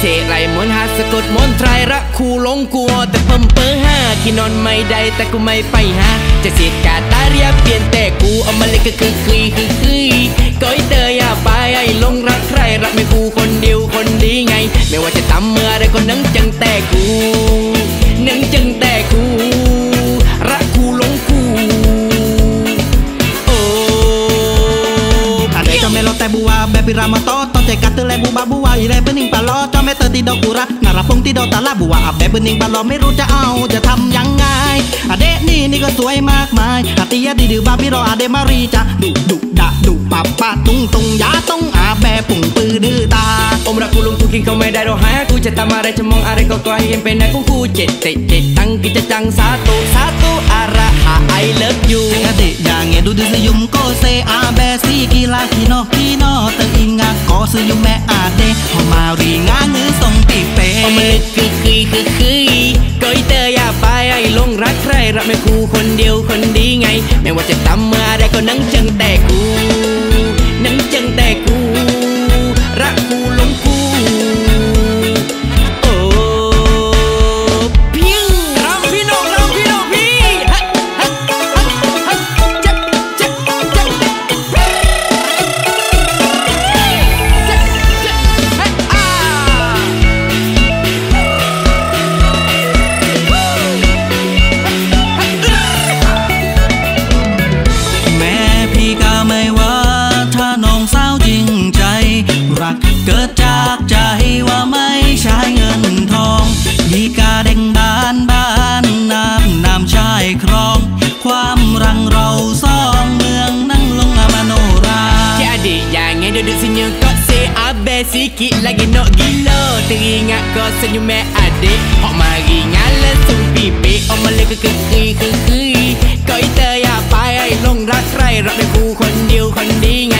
เสกไหลมนหาสะกดมนไตรรักคูลงกลัว แต่เพิ่มเปิ้ห้าขี้นอนไม่ได้แต่กูไม่ไปหาจะเสียกาตาเรียเปลี่ยนแต่กูเอามาเลยก็คือคุยคือคุยก้อยเตยอย่าไปไอ้ลงรักใครรักไม่กูคนเดียวคนดีไง ไม่ว่าจะทำเมื่อไรคนนั้นจังแต่กูนั้นจังแต่กู ดอกตาลาบัวอาบแบบนิ่งบาลอไม่รู้จะเอาจะทำยังไงอาเดนี่นี่ก็สวยมากมายอาติยาดีดือบาบิรออาเดมารีจะดุดุดะดุปับปะตุงตุงยาต้องอาแบบปุ่งปือดื้อตาอมรักกูลงกูกินเขาไม่ได้เราหากูจะทำอะไรจะมองอะไรก็ก็ให้เห็นเป็นนะกูกูเจ็ดเจ็ดเจ็ดตั้งกิจจังสาตุสาตุอาระหา I love you Ade yang edu du seyum ko se abe si kila kino kino te รักใครรักไม่กูคนเดียวคนดีไง ไม่ว่าจะทำเมื่อไรก็นั่งจัง รอง ความรังเราสองเมืองนั่งลงอมโนรา Jadi jangan duduk senyum kau say abang sikit lagi nak gila Teringat kau senyum me adik Hok mari nyala sung pipi Oh malah ke kekui kekui Kau itu ya pai ai long รักใครรักในกูคนเดียวคนดี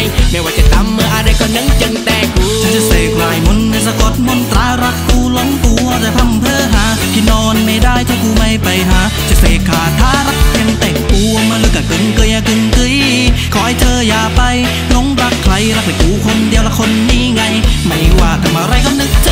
รักยังแต่งกูมาลึกกะกึ่งเกยกึ่งกึยขอให้เธออย่าไปหลงรักใครรักแต่กูคนเดียวละคนนี้ไง ไม่ว่าทำอะไรก็นึกเธอ